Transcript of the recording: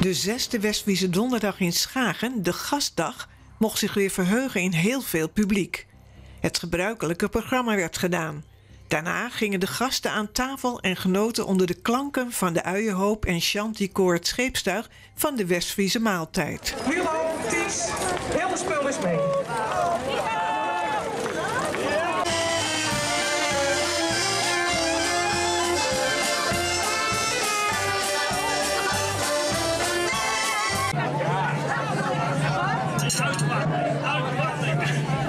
De zesde Westfriese donderdag in Schagen, de gastdag, mocht zich weer verheugen in heel veel publiek. Het gebruikelijke programma werd gedaan. Daarna gingen de gasten aan tafel en genoten onder de klanken van de uienhoop en chanticoor het scheepstuig van de Westfriese maaltijd. Milo, Ties, heel de spul is mee. Out of the way.